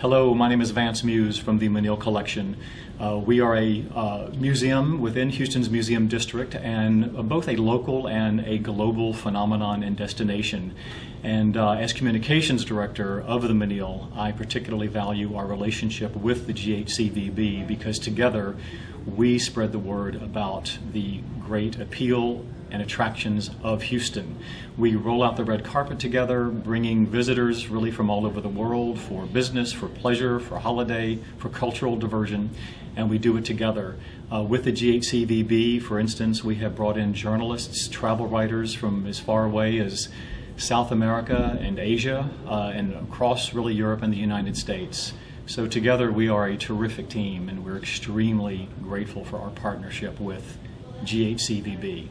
Hello, my name is Vance Muse from the Menil Collection. Uh, we are a uh, museum within Houston's Museum District and both a local and a global phenomenon and destination. And uh, as communications director of the Menil, I particularly value our relationship with the GHCVB because together we spread the word about the great appeal and attractions of Houston. We roll out the red carpet together, bringing visitors really from all over the world for business, for pleasure, for holiday, for cultural diversion, and we do it together. Uh, with the GHCVB, for instance, we have brought in journalists, travel writers from as far away as South America and Asia, uh, and across really Europe and the United States. So together we are a terrific team, and we're extremely grateful for our partnership with GHCVB.